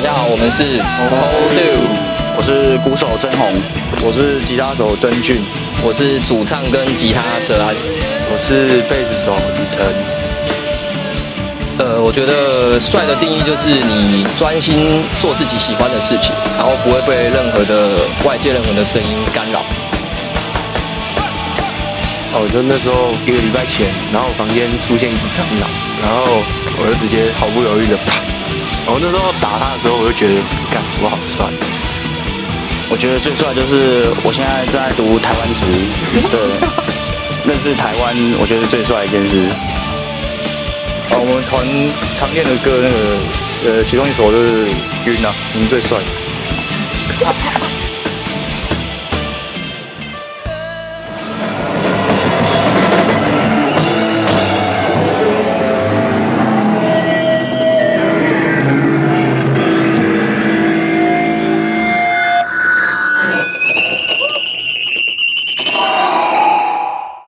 我们是 Cold Do，我是鼓手曾红，我是吉他手曾俊，我是主唱跟吉他哲安，我是贝斯手李晨。呃，我觉得帅的定义就是你专心做自己喜欢的事情，然后不会被任何的外界任何的声音干扰。哦，就那时候一个礼拜前，然后房间出现一只蟑螂，然后我就直接毫不犹豫的啪。我那时候打他的时候，我就觉得，干，我好帅。我觉得最帅就是我现在在读台湾职，对，认识台湾，我觉得最帅的一件事。啊，我们团常练的歌，那个呃，其中一首就是《晕》啊，你们最帅。